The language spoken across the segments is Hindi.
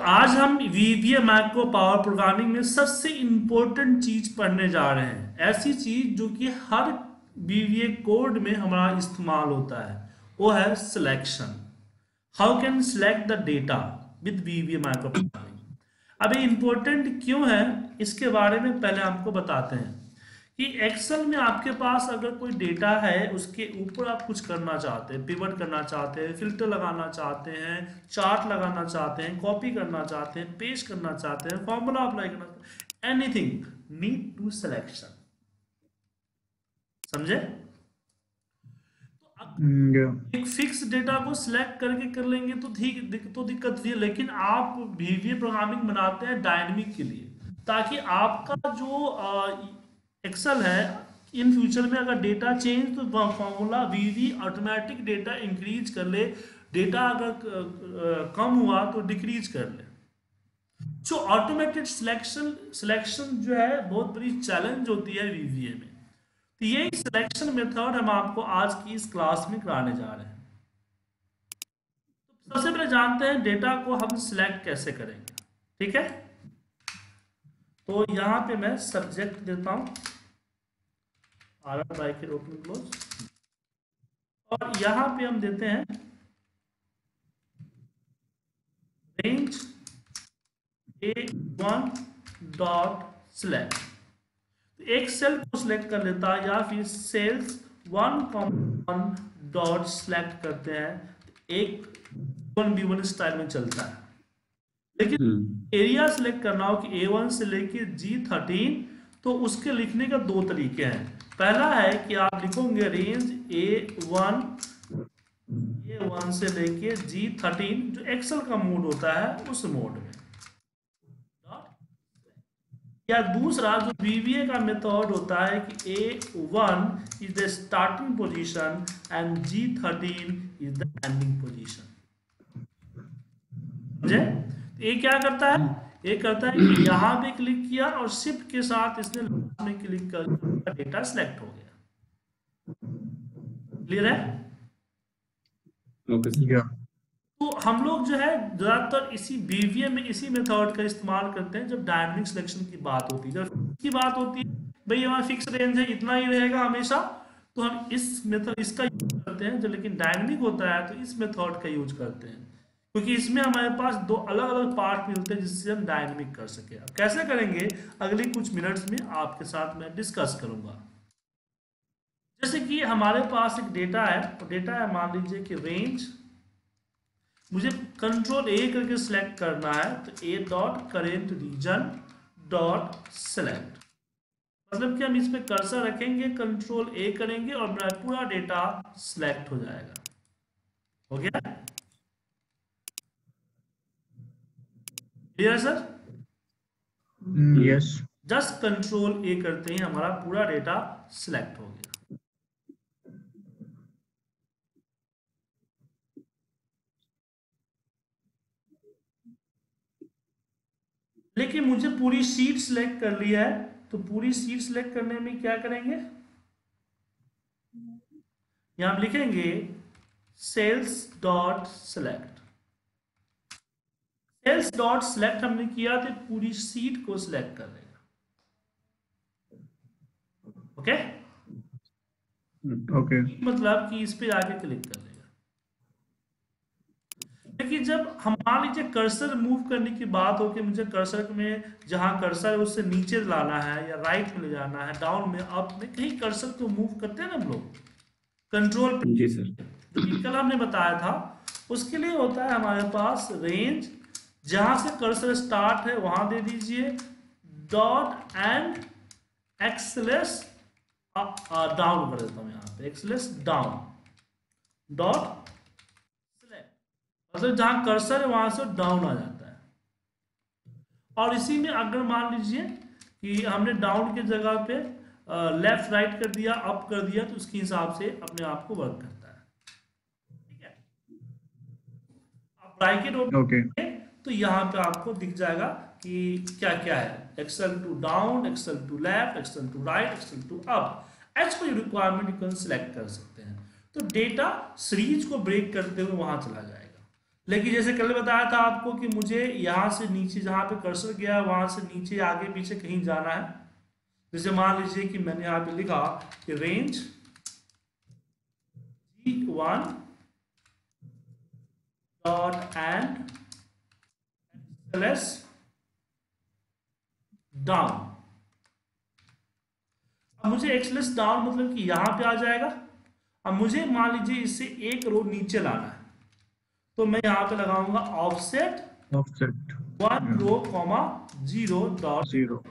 तो आज हम वीवीए मैक्रो पावर प्रोग्रामिंग में सबसे इंपॉर्टेंट चीज़ पढ़ने जा रहे हैं। ऐसी चीज़ जो कि हर वीवीए कोड में हमारा इस्तेमाल होता है, वो है selection how can select the data with VBA macro programming? अब इंपॉर्टेंट क्यों है, इसके बारे में पहले आपको बताते हैं। कि एक्सेल में आपके पास अगर कोई डेटा है उसके ऊपर आप कुछ करना चाहते हैं पिवट करना चाहते हैं फ़िल्टर लगाना चाहते हैं चार्ट लगाना चाहते हैं कॉपी करना चाहते हैं पेश करना चाहते हैं फॉर्मूला अप्लाई करना चाहते हैं एनीथिंग नीड टू सिलेक्शन समझे? तो एक फिक्स डेटा को सिलेक्ट करके कर लेंगे तो ठीक दिक, तो दिक्कत नहीं है लेकिन आप वीवीए प्रोग्रामिंग बनाते हैं डायनेमिक के लिए ताकि आपका जो एक्सेल है। इन फ्यूचर में अगर डेटा चेंज तो formula we automatic data increase कर ले। डेटा अगर कम हुआ तो डिक्रीज कर ले। जो ऑटोमेटेड सिलेक्शन सिलेक्शन जो है, बहुत बड़ी चैलेंज होती है वीवीए में। तो यही सिलेक्शन मेथड हम आपको आज की इस क्लास में कराने जा रहे हैं। तो सबसे पहले जानते हैं डेटा को हम सिलेक्ट कैसे करेंगे। ठीक है? तो यहाँ पे मैं सब्जेक्ट देता हूँ। R R bracket open close और यहाँ पे हम देते हैं range A one dot select एक सेल को सिलेक्ट कर लेता है या फिर cells one comma one dot select करते हैं। एक वन बी वन स्टाइल में चलता है। लेकिन एरिया हम्म। सिलेक्ट करना हो कि ए वन से लेके जी थर्टीन तो उसके लिखने का दो तरीके हैं। पहला है कि आप लिखोगे range A one A one से लेके जी थर्टीन जो एक्सेल का मोड होता है, उस मोड में। या दूसरा, जो बीवीए का मेथड होता है कि A one is the starting position and G thirteen is the ending position समझे? ये क्या करता है? ये करता है कि यहाँ पे क्लिक किया और शिफ्ट के साथ इसने में क्लिक कर डेटा सिलेक्ट हो गया। क्लियर है? Okay, तो हम लोग जो है ज़्यादातर इसी बीवीए में इसी मेथड का इस्तेमाल करते हैं जब डायनेमिक सिलेक्शन की बात होती है। जब की बात होती है भाई हमारा फिक्स रेंज है इतना ही रहेगा हमेशा तो हम इस मेथड इसका यूज़ करते हैं जब लेकिन डायनेमिक होता है तो इस मेथड का यूज़ करते हैं। क्योंकि इसमें हमारे पास दो अलग अलग पार्ट मिलते हैं जिससे हम डायनेमिक कर सके। अब कैसे करेंगे? अगले कुछ मिनट्स में आपके साथ मैं डिस्कस करूँगा। जैसे कि हमारे पास एक डेटा है तो डेटा है मान लीजिए कि रेंज मुझे कंट्रोल ए करके सिलेक्ट करना है तो A dot current region dot select मतलब कि हम इस पर कर्सर रखेंगे कंट्रोल ए करेंगे और मेरा पूरा डेटा सिलेक्ट हो जाएगा। हो गया? Clear sir yes just control A करते ही हमारा पूरा डेटा सिलेक्ट हो गया। लेकिन मुझे पूरी सीट सिलेक्ट कर लिया है तो पूरी सीट सिलेक्ट करने में क्या करेंगे? यहाँ लिखेंगे cells dot select cells dot select हमने किया तो पूरी सीट को सिलेक्ट कर लेगा ओके ओके मतलब कि इस पे आके क्लिक कर लेगा लेकिन जब हम मान लीजिए कर्सर मूव करने की बात हो कि मुझे कर्सर में जहाँ कर्सर है उससे नीचे लाना है या राइट में ले जाना है डाउन में अप में कहीं कर्सर को मूव करते हैं ना हम लोग? कंट्रोल जी सर कल हमने बताया था। उसके लिए होता है हमारे पास रेंज जहाँ से कर्सर स्टार्ट है वहाँ दे दीजिए डॉट एंड एक्सलेस डाउन कर देता हूँ यहाँ पे एक्सलेस डाउन डॉट सिलेक्ट मतलब जहाँ कर्सर है वहाँ से डाउन आ जाता है। और इसी में अगर मान लीजिए कि हमने डाउन की जगह पे लेफ़्ट राइट कर दिया अप कर दिया तो उसके हिसाब से अपने आप को वर्क करता है। ठीक है? आप ब्रैकेट ओके तो यहाँ पे आपको दिख जाएगा कि क्या क्या है xl to down xl to left xl to right xl to up as per requirement you can select कर सकते हैं? तो डेटा सीरीज़ को ब्रेक करते हुए वहाँ चला जाएगा। लेकिन जैसे कल बताया था आपको कि मुझे यहाँ से नीचे जहाँ पे कर्सर गया है, वहाँ से नीचे, आगे, पीछे कहीं जाना है। जैसे मान लीजिए कि मैंने यहाँ पे लिखा कि range G one dot end S down अब मुझे एक्सलेस डाउन मतलब कि यहाँ पे आ जाएगा। अब मुझे मान लीजिए इससे एक रो नीचे लाना है। तो मैं यहाँ पे लगाऊँगा offset offset one row comma zero dot zero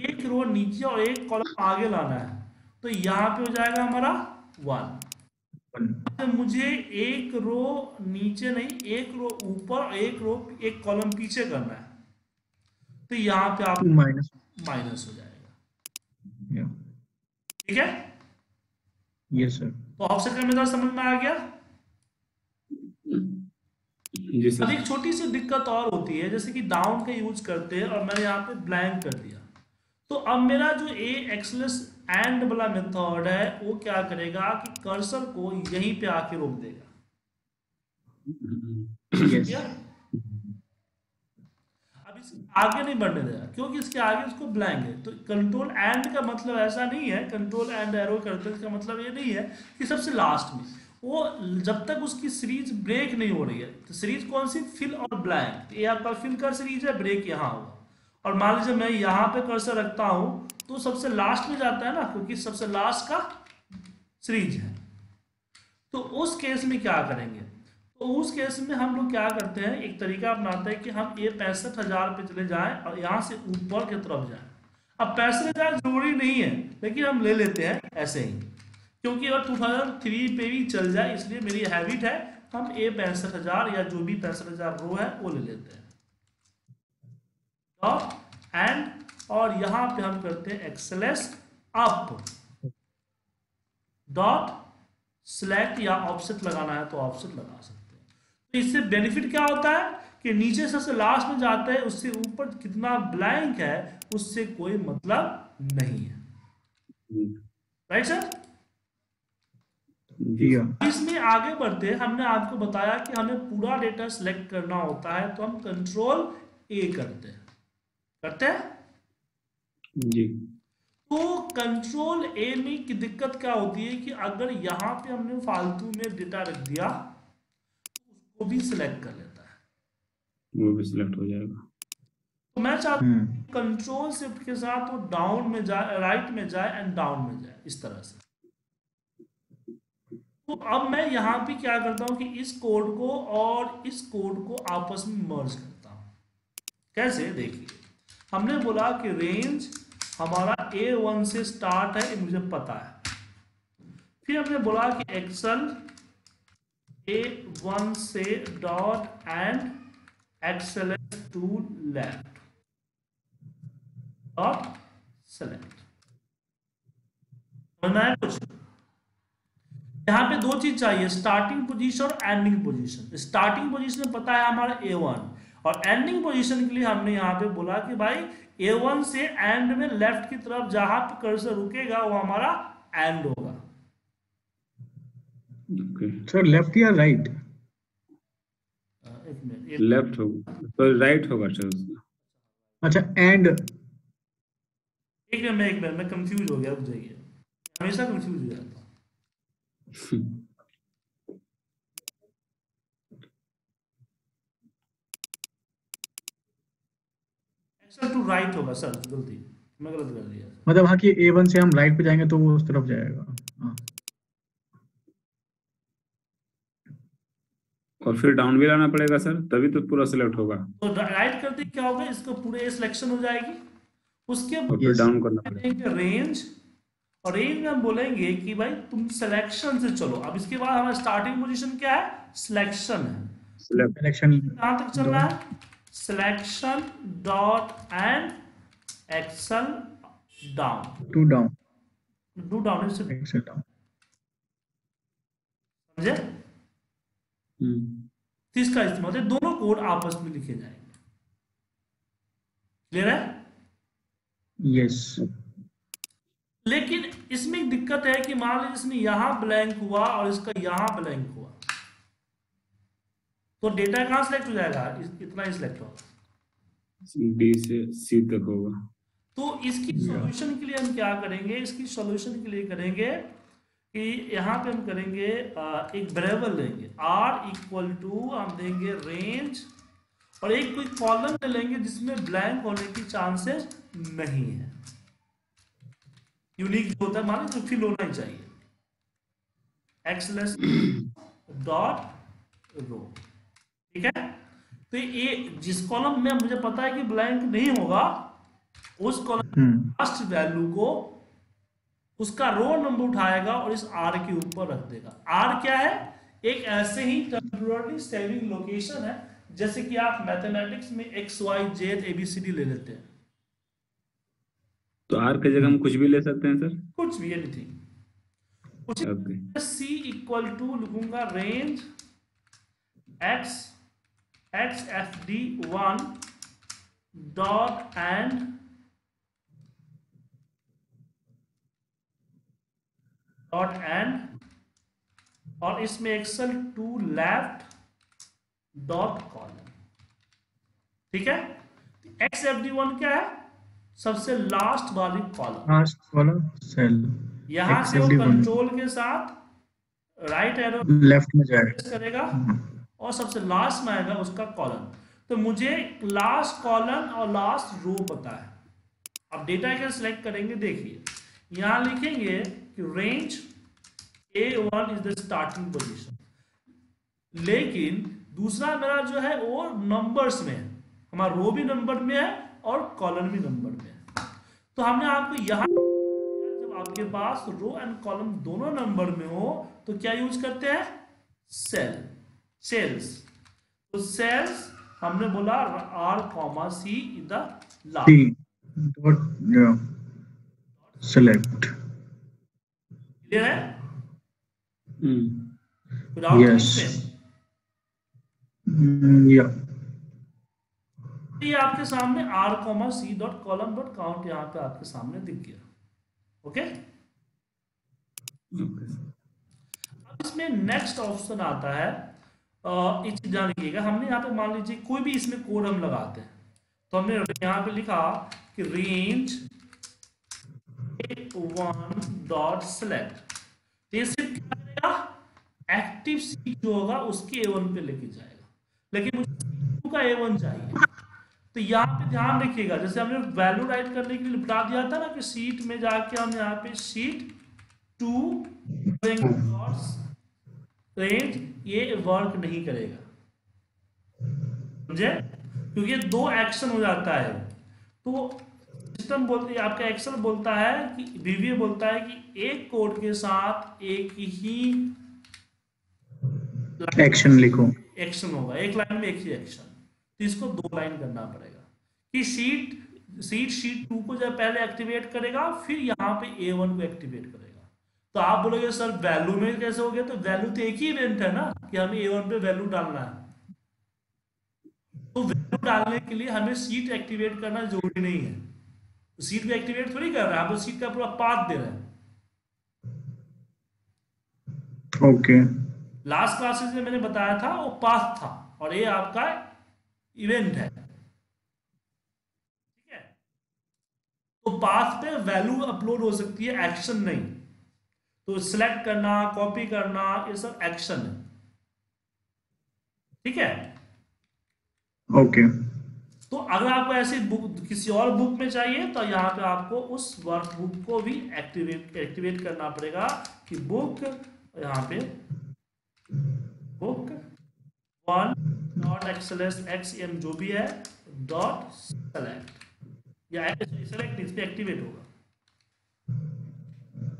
एक रो नीचे और एक कॉलम आगे लाना है। तो यहाँ पे हो जाएगा हमारा वन तो मुझे एक रो नीचे नहीं एक रो ऊपर एक रो एक कॉलम पीछे करना है। तो यहाँ पे आप माइनस। माइनस हो जाएगा। या ठीक है? यस सर तो ऑप्शन का मेथड समझ में आ गया? जी अब सर एक छोटी सी दिक्कत और होती है जैसे कि डाउन का यूज़ करते हैं और मैंने यहाँ पे ब्लैंक कर दिया। तो अब मेरा जो ए एक्सलेस एंड वाला मेथड है वो क्या करेगा कि कर्सर को यहीं पे आके रोक देगा। है? अब इसके आगे नहीं बढ़ने देगा क्योंकि इसके आगे इसको ब्लैंक है। तो कंट्रोल एंड का मतलब ऐसा नहीं है कंट्रोल एंड एरो करते इसका मतलब ये नहीं है कि सबसे लास्ट में। वो जब तक उसकी सीरीज़ ब्रेक नहीं हो रही है तो सीरीज़ कौन सी? फिल और ब्लैंक ये आपका फिल का सीरीज़ है ब्रेक यहाँ होगा। और मान लीजिए मैं यहाँ पे कर्सर रखता हूँ तो सबसे लास्ट में जाता है ना, क्योंकि सबसे लास्ट का सीरीज़ है। तो उस केस में क्या करेंगे? तो उस केस में हम लोग क्या करते हैं? एक तरीका अपनाते हैं कि हम ये पैंसठ हज़ार पे चले जाएँ और यहाँ से ऊपर की तरफ़ जाएँ। अब पैंसठ हज़ार ज़रूरी नहीं है, लेकिन हम ले लेते हैं ऐसे ही। क्योंकि अगर 2003 पे भी चल जाए, इसलिए मेरी हैबिट है, हम ए पैंसठ हज़ार या जो भी पैंसठ हज़ार रो है, वो ले लेते हैं। एंड और यहाँ पे हम करते हैं एक्सलेस अप डॉट सिलेक्ट या ऑफसेट लगाना है तो ऑफसेट लगा सकते हैं। तो इससे बेनिफिट क्या होता है? कि नीचे सबसे लास्ट में जाते हैं उससे ऊपर कितना ब्लैंक है उससे कोई मतलब नहीं है। राइट सर इसमें आगे बढ़ते हमने आपको बताया कि हमें पूरा डेटा सिलेक्ट करना होता है तो हम कंट्रोल ए करते हैं। करते हैं? जी। तो कंट्रोल ए में की दिक्कत क्या होती है कि अगर यहाँ पे हमने फालतू में डेटा रख दिया तो उसको भी सिलेक्ट कर लेता है। वो भी सिलेक्ट हो जाएगा। तो मैं चाहता हम्म। हूँ कंट्रोल शिफ्ट के साथ वो डाउन में जाए राइट में जाए एंड डाउन में जाए इस तरह से। तो अब मैं यहाँ पे क्या करता हूँ कि इस कोड को और इस कोड को आपस में मर्ज करता हूँ। कैसे? देखिए। हमने बोला कि रेंज हमारा ए वन से स्टार्ट है, ये मुझे पता है। फिर हमने बोला कि एक्सल ए वन से dot end xl to left dot select समझना है कुछ? यहाँ पे दो चीज़ चाहिए स्टार्टिंग पोजीशन और एंडिंग पोजीशन स्टार्टिंग पोजीशन पता है हमारा ए वन और एंडिंग पोजीशन के लिए हमने यहाँ पे बोला कि भाई ए वन से एंड में लेफ़्ट की तरफ़ जहाँ पे कर्सर रुकेगा वो हमारा एंड होगा। सर लेफ़्ट या राइट लेफ़्ट होगा तो राइट होगा सर अच्छा एंड एक मिनट मैं एक मिनट मैं कंफ्यूज हो गया रुक जाइए। हमेशा कंफ्यूज हो जाता हूँ। एक्सल टू राइट होगा सर गलती। मैं गलत कर दिया मतलब हाँ कि ए वन से हम राइट पे जाएँगे तो वो उस तरफ़ जाएगा। हाँ। और फिर डाउन भी लाना पड़ेगा सर तभी तो पूरा सिलेक्ट होगा। तो राइट करते क्या होगा इसको पूरे सिलेक्शन हो जाएगी। उसके बाद फिर डाउन करना पड़ेगा। रेंज और रेंज में हम बोलेंगे कि भाई तुम सिलेक्शन से चलो। अब इसके बाद हमारा स्टार्टिंग पोजीशन क्या है? सिलेक्शन है। सिलेक्शन कहाँ तक चल रहा है? Selection dot end xl down to down do down से एक्सेल डाउन समझे? तो इसका इस्तेमाल है दोनों कोड आपस में लिखे जाएँगे। क्लियर है? यस लेकिन इसमें एक दिक्कत है कि मान लीजिए इसमें यहाँ ब्लैंक हुआ और इसका यहाँ ब्लैंक हुआ। तो डेटा कहाँ सिलेक्ट हो जाएगा इतना ही सिलेक्ट होगा। डी से सी तक होगा। तो इसकी सॉल्यूशन के लिए हम क्या करेंगे इसकी सॉल्यूशन के लिए करेंगे कि यहाँ पे हम करेंगे एक वेरिएबल लेंगे। R इक्वल टू हम देंगे रेंज और एक कोई कॉलम ले लेंगे जिसमें ब्लैंक होने की चांसेस नहीं है। यूनिक जो होता है मान लीजिए फिल होना ही चाहिए। एक्सलेस डॉट रो ठीक है? तो ये जिस कॉलम में मुझे पता है कि ब्लैंक नहीं होगा उस कॉलम लास्ट वैल्यू को उसका रो नंबर उठाएगा और इस आर के ऊपर रख देगा। आर क्या है? एक ऐसे ही टेम्पोररी सेविंग लोकेशन है जैसे कि आप मैथमेटिक्स में एक्स वाई जेड एबीसीडी ले लेते हैं। तो आर की जगह हम कुछ भी ले सकते हैं सर? कुछ भी एनीथिंग सी इक्वल टू लिखूँगा range X X F D one dot end dot end और इसमें xl to left dot column ठीक है? एक्स एफ़ डी वन क्या है? सबसे लास्ट वाली कॉलम लास्ट वाला सेल यहाँ से वो कंट्रोल के साथ राइट एरो लेफ़्ट में जाएगा। करेगा। और सबसे लास्ट में आएगा उसका कॉलम तो मुझे लास्ट कॉलम और लास्ट रो पता है। अब डेटा के सिलेक्ट करेंगे, देखिए। यहाँ लिखेंगे कि range A one is the starting position लेकिन दूसरा मेरा जो है वो नंबर्स में है। हमारा रो भी नंबर में है और कॉलम भी नंबर में है। तो हमने आपको यहाँ जब आपके पास रो एंड कॉलम दोनों नंबर में हो तो क्या यूज़ करते हैं? सेल सेल्स तो सेल्स हमने बोला R comma C in the last dot select clear है? Hmm without Yes. या ये आपके सामने R comma C dot column dot count यहाँ पे आपके सामने दिख गया। ओके ओके अब इसमें नेक्स्ट ऑप्शन आता है। एक चीज़ ध्यान रखिएगा, हमने यहाँ पे मान लीजिए कोई भी इसमें कोड हम लगाते हैं। तो हमने यहाँ पे लिखा कि रेंज वन डॉट सेलेक्ट ये सिर्फ़ क्या करेगा? एक्टिव सी जो होगा, उसके ए वन पे लेके जाएगा। लेकिन मुझे C2 का ए वन चाहिए। तो यहाँ पे ध्यान रखिएगा, जैसे हमने वैल्यू राइट करने के लिए बता दिया था ना कि सीट में जाके हम यहाँ पे सीट टू रेंज ये वर्क नहीं करेगा। समझे? क्योंकि दो एक्शन हो जाता है। तो सिस्टम बोलते आपका एक्शन बोलता है कि बीवीए बोलता है कि एक कोड के साथ एक ही एक्शन लिखो। एक्शन होगा। एक लाइन में एक ही एक्शन तो इसको दो लाइन करना पड़ेगा। कि सीट सीट शीट टू को जब पहले एक्टिवेट करेगा फिर यहाँ पे ए वन को एक्टिवेट करेगा। तो आप बोलोगे सर वैल्यू में कैसे हो गया? तो वैल्यू तो एक ही इवेंट है ना कि हमें ए वन पे वैल्यू डालना है। तो वैल्यू डालने के लिए हमें सीट एक्टिवेट करना ज़रूरी नहीं है। तो सीट भी एक्टिवेट थोड़ी कर रहा है आप तो सीट का पूरा पाथ दे रहे हैं। ओके लास्ट क्लासेस में मैंने बताया था वो पाथ था और ये आपका इवेंट है। ठीक है? तो पाथ पे वैल्यू अपलोड हो सकती है एक्शन नहीं। तो सिलेक्ट करना कॉपी करना ये सब एक्शन है। ठीक है? ओके तो अगर आपको ऐसी बुक किसी और बुक में चाहिए तो यहाँ पे आपको उस वर्क बुक को भी एक्टिवेट एक्टिवेट करना पड़ेगा कि बुक यहाँ पे book one dot XLS X M जो भी है डॉट सेलेक्ट या सेलेक्ट इस पे एक्टिवेट होगा।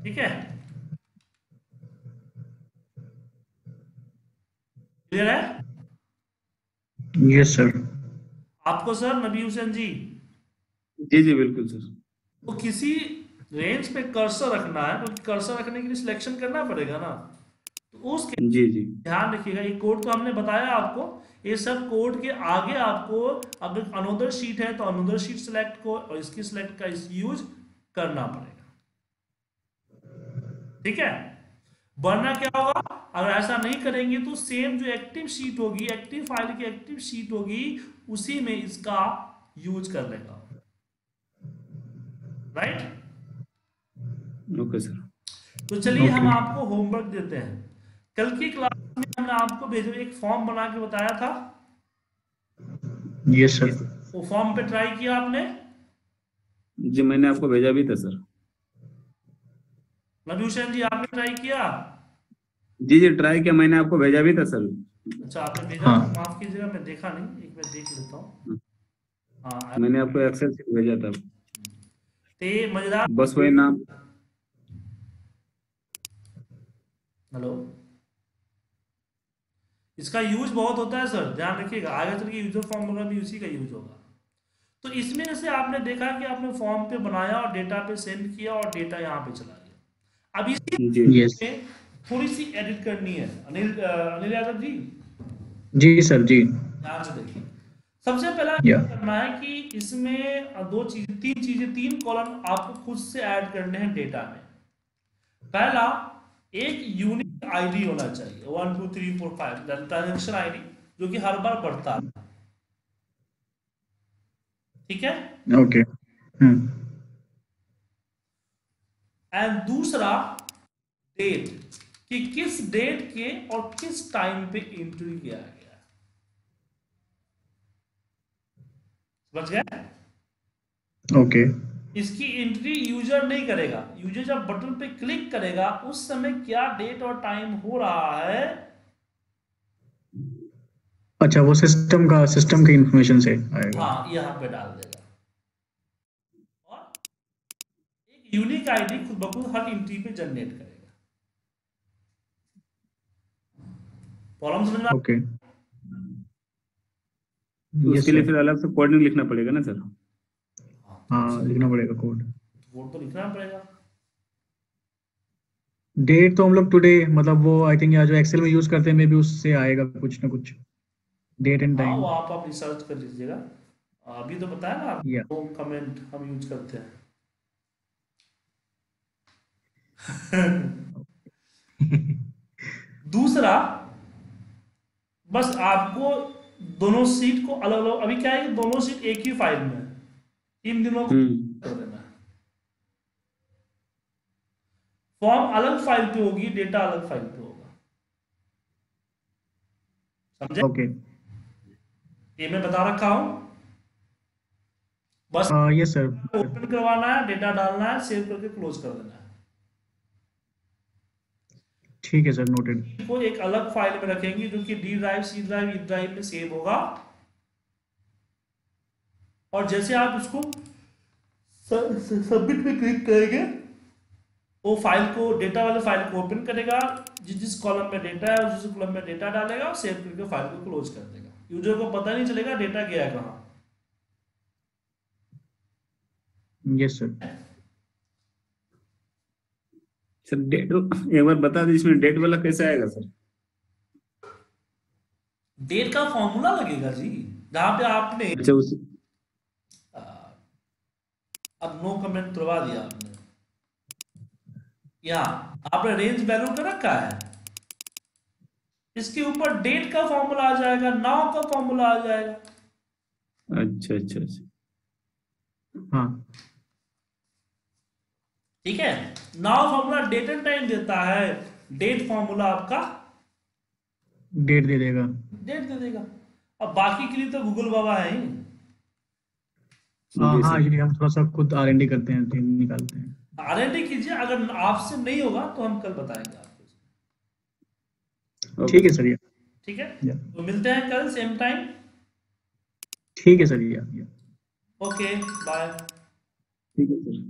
ठीक है? क्लियर है? यस सर आपको सर नबी हुसैन जी? जी जी बिल्कुल सर तो किसी रेंज पे कर्सर रखना है तो कर्सर रखने के लिए सिलेक्शन करना पड़ेगा ना? तो उसके जी जी. ध्यान रखिएगा ये कोड तो हमने बताया आपको ये सब कोड के आगे आपको अगर अनोदर शीट है तो अनोदर शीट सिलेक्ट को और इसकी सिलेक्ट का इस यूज़ करना पड़ेगा। ठीक है? वरना क्या होगा? अगर ऐसा नहीं करेंगे तो सेम जो एक्टिव शीट होगी एक्टिव फ़ाइल की एक्टिव शीट होगी उसी में इसका यूज़ कर लेगा राइट ओके सर तो चलिए हम आपको होमवर्क देते हैं। कल की क्लास में हमने आपको भेजो एक फॉर्म बना के बताया था। यस सर वो फॉर्म पे ट्राई किया आपने? जी मैंने आपको भेजा भी था सर नबी जी आपने ट्राई किया? जी जी ट्राई किया। मैंने आपको भेजा भी था सर। अच्छा आपने भेजा हाँ। था, माफ़ कीजिएगा मैं देखा नहीं। एक बार देख लेता हूँ। हाँ। मैंने आपको एक्सेल शीट भेजा था। ते मज़ेदार बस वही नाम हेलो। इसका यूज़ बहुत होता है सर। ध्यान रखिएगा आगे चल के यूज़र फॉर्म वगैरह भी उसी का यूज़ होगा। तो इसमें जैसे आपने देखा कि आपने फॉर्म पे बनाया और डेटा पे सेंड किया और डेटा यहाँ पे चला अब इसी में थोड़ी सी एडिट करनी है। अनिल अनिल यादव जी? जी सर जी। ध्यान से देखिए। सबसे पहला. करना है कि इसमें दो चीज़ तीन चीज़ें तीन कॉलम आपको खुद से ऐड करने हैं डेटा में। पहला एक यूनिक आईडी होना चाहिए। One two three four five transaction ID जो कि हर बार बढ़ता है। ठीक है? ओके हम्म एंड दूसरा डेट कि किस डेट के और किस टाइम पे एंट्री किया गया। समझ गए? Okay okay. इसकी एंट्री यूज़र नहीं करेगा। यूज़र जब बटन पे क्लिक करेगा उस समय क्या डेट और टाइम हो रहा है? अच्छा वो सिस्टम का सिस्टम की इंफॉर्मेशन से आएगा। हाँ यहाँ पे डाल देगा और एक यूनिक आईडी खुद ब खुद हर एंट्री पे जनरेट करेगा। प्रॉब्लम समझ में ओके तो उसके लिए फिर अलग से कोडिंग लिखना पड़ेगा ना सर? हाँ लिखना पड़ेगा कोड कोड तो लिखना पड़ेगा। डेट तो हम लोग टुडे मतलब वो आई थिंक जो एक्सेल में यूज़ करते हैं मे भी उससे आएगा कुछ ना कुछ। डेट एंड टाइम आप आप रिसर्च कर लीजिएगा। अभी तो बताया ना आप Yeah. वो कमेंट हम यूज़ करते हैं। दूसरा बस आपको दोनों सीट को अलग अलग अभी क्या है दोनों सीट एक ही फ़ाइल में इन दिनों को हम्म। कर देना फॉर्म अलग फ़ाइल पे होगी डेटा अलग फ़ाइल पे होगा। समझे? ओके ये मैं बता रखा हूँ। बस यस सर ओपन करवाना है डेटा डालना है सेव करके क्लोज कर देना है। ठीक है सर नोटेड को एक अलग फ़ाइल में रखेंगे जो कि D drive C drive E drive में सेव होगा। और जैसे आप उसको सबमिट पे क्लिक करेंगे वो फ़ाइल को डेटा वाले फ़ाइल को ओपन करेगा जिस जिस कॉलम में डेटा है उस जिस कॉलम में डेटा डालेगा और सेव करके फ़ाइल को क्लोज कर देगा। यूज़र को पता नहीं चलेगा डेटा गया कहाँ। यस सर सर डेट एक बार बता दीजिए इसमें डेट वाला कैसे आएगा सर? डेट का फॉर्मूला लगेगा जी जहाँ पे आपने अच्छा उस अब नो कमेंट करवा दिया आपने। या आपने रेंज वैल्यू कर रखा है? इसके ऊपर डेट का फॉर्मूला आ जाएगा नाउ का फॉर्मूला आ जाएगा। अच्छा अच्छा अच्छा। हाँ। ठीक है? Now formula date and time देता है। डेट फॉर्मूला आपका डेट दे देगा। डेट दे देगा। अब बाकी के लिए तो गूगल बाबा है ही। हाँ हाँ हम थोड़ा सा खुद आर एन डी करते हैं टीम निकालते हैं। आर एन डी कीजिए अगर आपसे नहीं होगा तो हम कल बताएँगे आपको। ठीक है सर या। ठीक है? तो मिलते हैं कल सेम टाइम ठीक है सर या या। ओके बाय ठीक है सर।